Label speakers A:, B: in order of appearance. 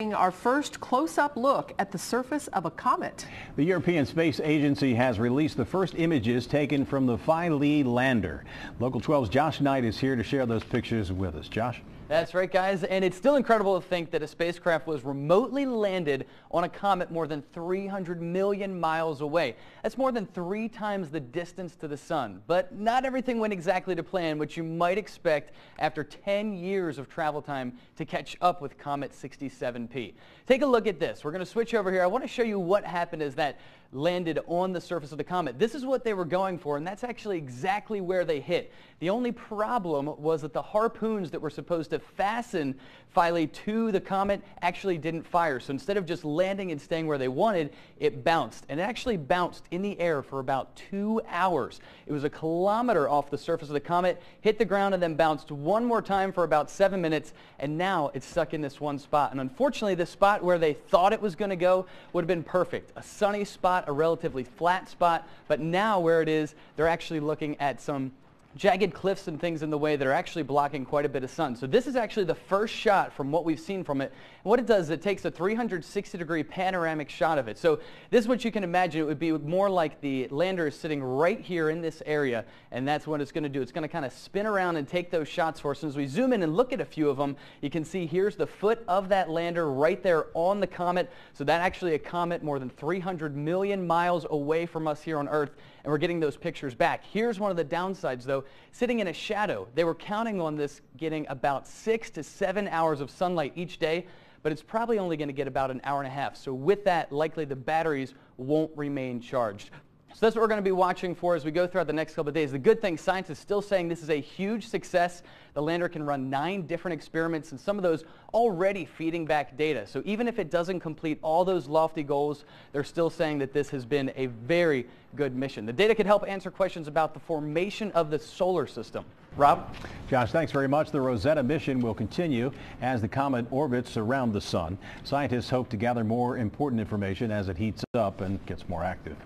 A: Our first close-up look at the surface of a comet.
B: The European Space Agency has released the first images taken from the Philae lander. Local 12's Josh Knight is here to share those pictures with us. Josh?
C: That's right, guys. And it's still incredible to think that a spacecraft was remotely landed on a comet more than 300 million miles away. That's more than three times the distance to the sun. But not everything went exactly to plan, which you might expect after 10 years of travel time to catch up with Comet 67P. Take a look at this. We're going to switch over here. I want to show you what happened as that landed on the surface of the comet. This is what they were going for, and that's actually exactly where they hit. The only problem was that the harpoons that were supposed to fasten Philae to the comet actually didn't fire. So instead of just landing and staying where they wanted, it bounced. And it actually bounced in the air for about two hours. It was a kilometer off the surface of the comet, hit the ground, and then bounced one more time for about seven minutes. And now it's stuck in this one spot. And unfortunately, the spot where they thought it was going to go would have been perfect. A sunny spot, a relatively flat spot. But now where it is, they're actually looking at some jagged cliffs and things in the way that are actually blocking quite a bit of sun. So this is actually the first shot from what we've seen from it. And what it does is it takes a 360 degree panoramic shot of it. So this is what you can imagine. It would be more like the lander is sitting right here in this area and that's what it's going to do. It's going to kind of spin around and take those shots for us. And as we zoom in and look at a few of them, you can see here's the foot of that lander right there on the comet. So that actually a comet more than 300 million miles away from us here on Earth and we're getting those pictures back. Here's one of the downsides though sitting in a shadow. They were counting on this getting about six to seven hours of sunlight each day, but it's probably only going to get about an hour and a half. So with that, likely the batteries won't remain charged. So that's what we're going to be watching for as we go throughout the next couple of days. The good thing, science is still saying this is a huge success. The lander can run nine different experiments, and some of those already feeding back data. So even if it doesn't complete all those lofty goals, they're still saying that this has been a very good mission. The data could help answer questions about the formation of the solar system. Rob?
B: Josh, thanks very much. The Rosetta mission will continue as the comet orbits around the sun. Scientists hope to gather more important information as it heats up and gets more active.